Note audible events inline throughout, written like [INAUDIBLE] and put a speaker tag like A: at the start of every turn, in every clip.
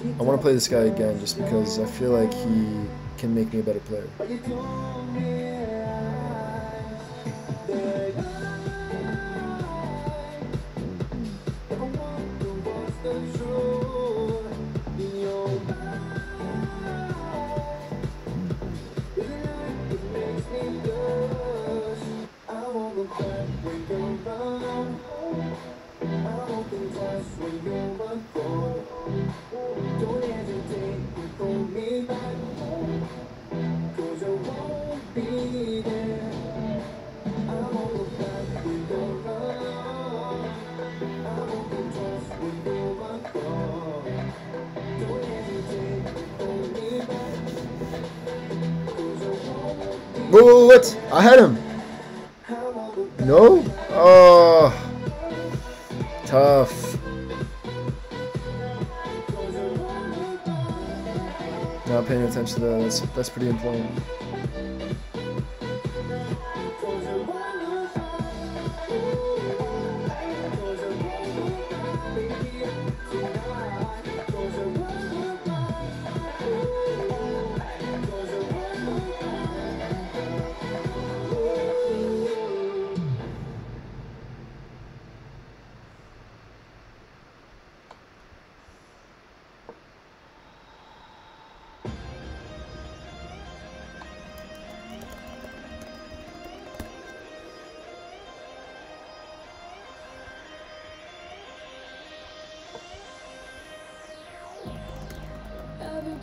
A: I want to play this guy again just because I feel like he can make me a better player. True. [LAUGHS] Whoa, whoa, what? I had him. No? Oh. Tough. Not paying attention to that. That's, that's pretty important.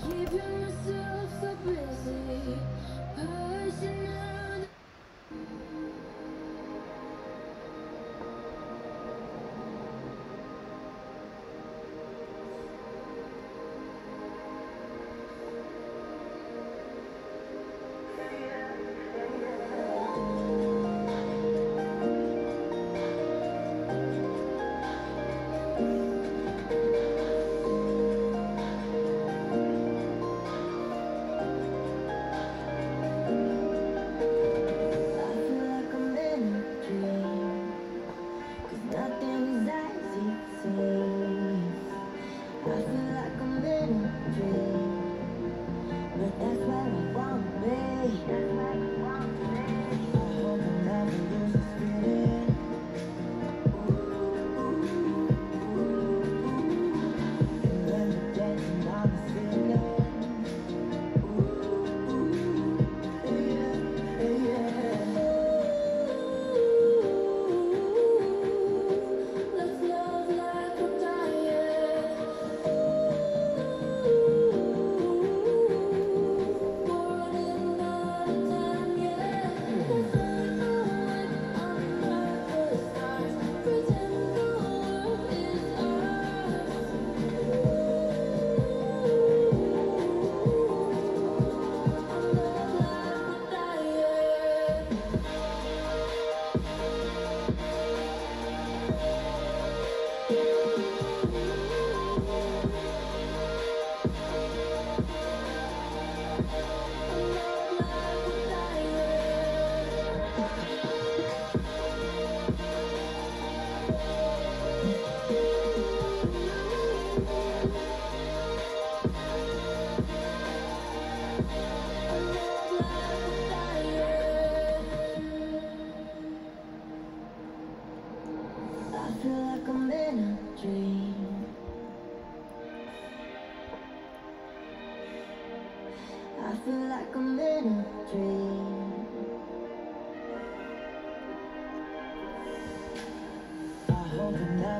B: Keep yourself so busy, pushing out.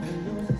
B: Babylon.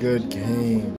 B: Good.